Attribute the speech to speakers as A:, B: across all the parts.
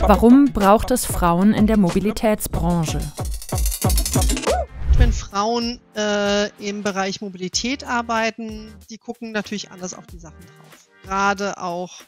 A: Warum braucht es Frauen in der Mobilitätsbranche?
B: Wenn Frauen äh, im Bereich Mobilität arbeiten, die gucken natürlich anders auf die Sachen drauf. Gerade auch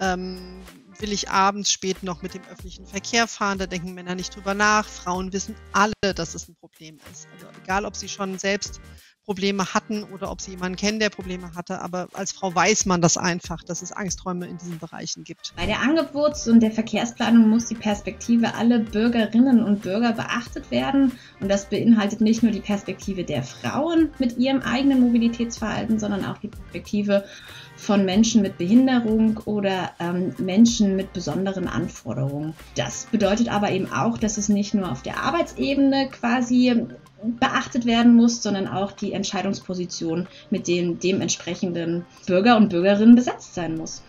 B: ähm, will ich abends spät noch mit dem öffentlichen Verkehr fahren, da denken Männer nicht drüber nach. Frauen wissen alle, dass es ein Problem ist. Also egal, ob sie schon selbst Probleme hatten oder ob sie jemanden kennen, der Probleme hatte. Aber als Frau weiß man das einfach, dass es Angsträume in diesen Bereichen gibt.
C: Bei der Angebots- und der Verkehrsplanung muss die Perspektive aller Bürgerinnen und Bürger beachtet werden. Und das beinhaltet nicht nur die Perspektive der Frauen mit ihrem eigenen Mobilitätsverhalten, sondern auch die Perspektive von Menschen mit Behinderung oder ähm, Menschen mit besonderen Anforderungen. Das bedeutet aber eben auch, dass es nicht nur auf der Arbeitsebene quasi beachtet werden muss, sondern auch die Entscheidungsposition mit den dementsprechenden Bürger und Bürgerinnen besetzt sein muss.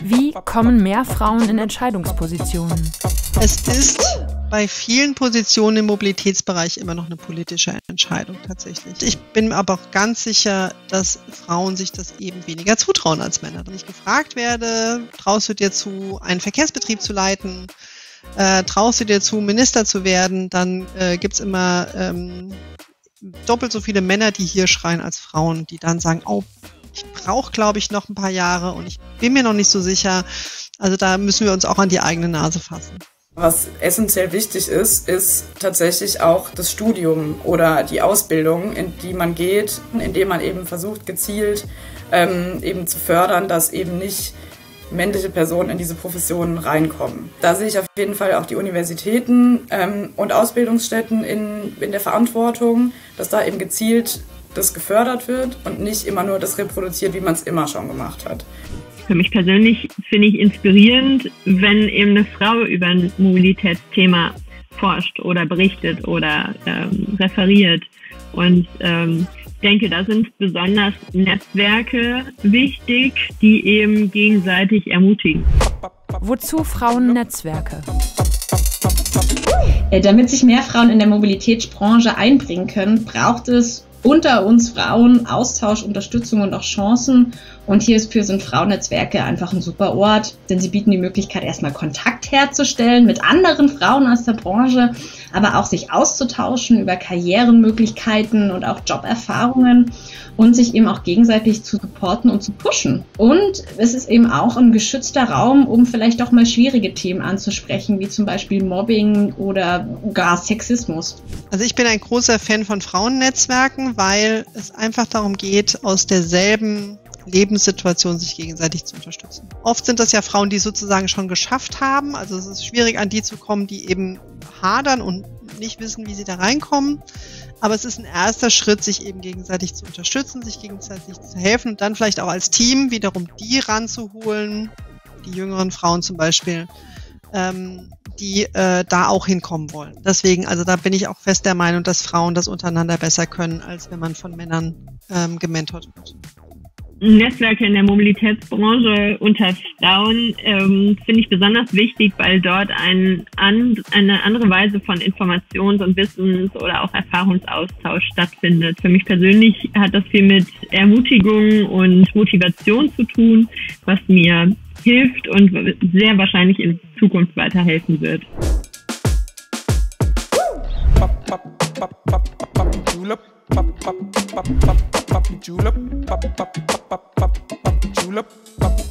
A: Wie kommen mehr Frauen in Entscheidungspositionen?
B: Es ist bei vielen Positionen im Mobilitätsbereich immer noch eine politische Entscheidung tatsächlich. Ich bin aber auch ganz sicher, dass Frauen sich das eben weniger zutrauen als Männer. Wenn ich gefragt werde, traust du dir zu, einen Verkehrsbetrieb zu leiten, äh, traust du dir zu, Minister zu werden, dann äh, gibt's immer ähm, doppelt so viele Männer, die hier schreien als Frauen, die dann sagen, oh, ich brauche, glaube ich, noch ein paar Jahre und ich bin mir noch nicht so sicher. Also da müssen wir uns auch an die eigene Nase fassen.
D: Was essentiell wichtig ist, ist tatsächlich auch das Studium oder die Ausbildung, in die man geht, indem man eben versucht, gezielt ähm, eben zu fördern, dass eben nicht männliche Personen in diese Professionen reinkommen. Da sehe ich auf jeden Fall auch die Universitäten ähm, und Ausbildungsstätten in, in der Verantwortung, dass da eben gezielt das gefördert wird und nicht immer nur das reproduziert, wie man es immer schon gemacht hat.
E: Für mich persönlich finde ich inspirierend, wenn eben eine Frau über ein Mobilitätsthema forscht oder berichtet oder ähm, referiert. Und ähm, denke, da sind besonders Netzwerke wichtig, die eben gegenseitig ermutigen.
A: Wozu Frauennetzwerke?
C: Äh, damit sich mehr Frauen in der Mobilitätsbranche einbringen können, braucht es unter uns Frauen Austausch, Unterstützung und auch Chancen. Und hierfür sind Frauennetzwerke einfach ein super Ort, denn sie bieten die Möglichkeit, erstmal Kontakt herzustellen mit anderen Frauen aus der Branche, aber auch sich auszutauschen über Karrierenmöglichkeiten und auch Joberfahrungen und sich eben auch gegenseitig zu supporten und zu pushen. Und es ist eben auch ein geschützter Raum, um vielleicht auch mal schwierige Themen anzusprechen, wie zum Beispiel Mobbing oder gar Sexismus.
B: Also ich bin ein großer Fan von Frauennetzwerken, weil es einfach darum geht, aus derselben Lebenssituation sich gegenseitig zu unterstützen. Oft sind das ja Frauen, die sozusagen schon geschafft haben. Also es ist schwierig, an die zu kommen, die eben hadern und nicht wissen, wie sie da reinkommen. Aber es ist ein erster Schritt, sich eben gegenseitig zu unterstützen, sich gegenseitig zu helfen und dann vielleicht auch als Team wiederum die ranzuholen, die jüngeren Frauen zum Beispiel, ähm, die äh, da auch hinkommen wollen. Deswegen, also da bin ich auch fest der Meinung, dass Frauen das untereinander besser können, als wenn man von Männern ähm, gementort wird.
E: Netzwerke in der Mobilitätsbranche unter Frauen ähm, finde ich besonders wichtig, weil dort ein, an, eine andere Weise von Informations- und Wissens- oder auch Erfahrungsaustausch stattfindet. Für mich persönlich hat das viel mit Ermutigung und Motivation zu tun, was mir hilft und sehr wahrscheinlich in Zukunft weiterhelfen wird. Julep, papi pop pop pop pop pop, papi chula, pop.